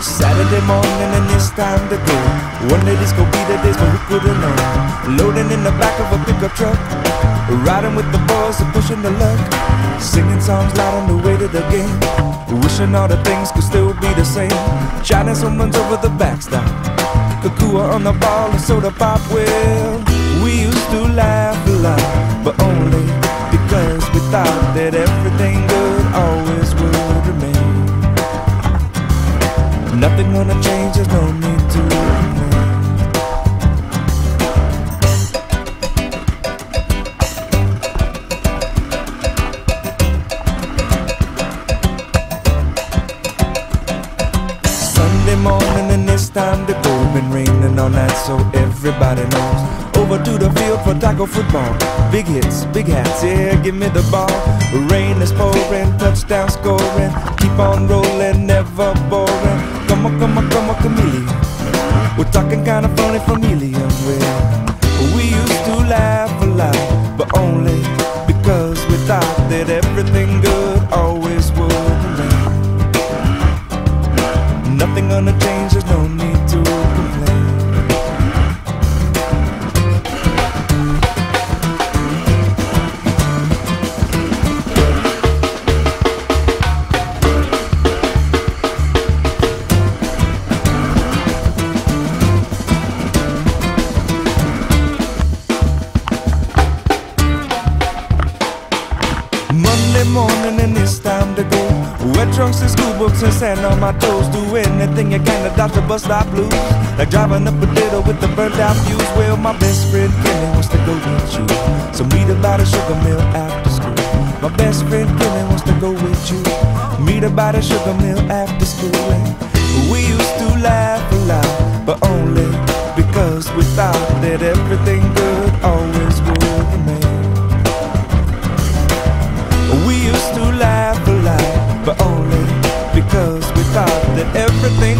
Saturday morning and it's time to go. One day this could be the days but we couldn't know. Loading in the back of a pickup truck, riding with the and pushing the luck. Singing songs loud on the way to the game. Wishing all the things could still be the same. Chatting someone's over the backstop. Kakua on the ball and soda pop. Well, we used to laugh a lot, but only because we thought that everything good always would remain. Nothing gonna change, there's no need morning and it's time to go. Been raining all night, so everybody knows. Over to the field for tackle football. Big hits, big hats, yeah, give me the ball. Rain is pouring, touchdown scoring. Keep on rolling, never boring. Come on, come on, come on, chameleon. We're talking kind of funny familiar. Well, we used to laugh a lot, but only bus stop blues. Like driving up a ditto with the burnt out fuse. Well, my best friend Kelly wants to go with you. So meet about a sugar mill after school. My best friend Kelly wants to go with you. Meet about a sugar mill after school. We used to laugh a lot, but only because we thought that everything good always would remain. We used to laugh a lot, but only because we thought that everything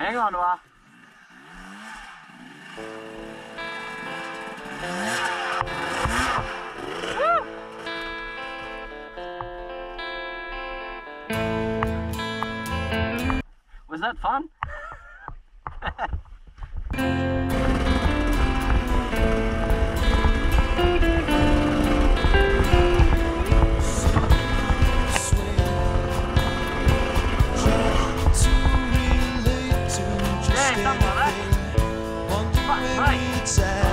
Hang on, Wa. Was that fun? Yeah, something like that. Fuck, right.